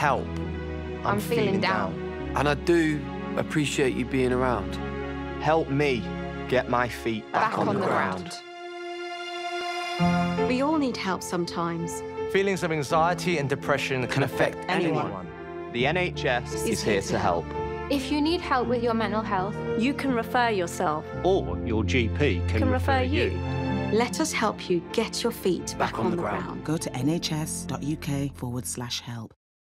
help. I'm feeling down. And I do appreciate you being around. Help me get my feet back, Back on the ground. We all need help sometimes. Feelings of anxiety and depression can affect anyone. anyone. The NHS is here to help. If you need help with your mental health, You can refer yourself. Or your GP can, Can refer you. Let us help you get your feet back, on, the ground. Go to nhs.uk forward slash help.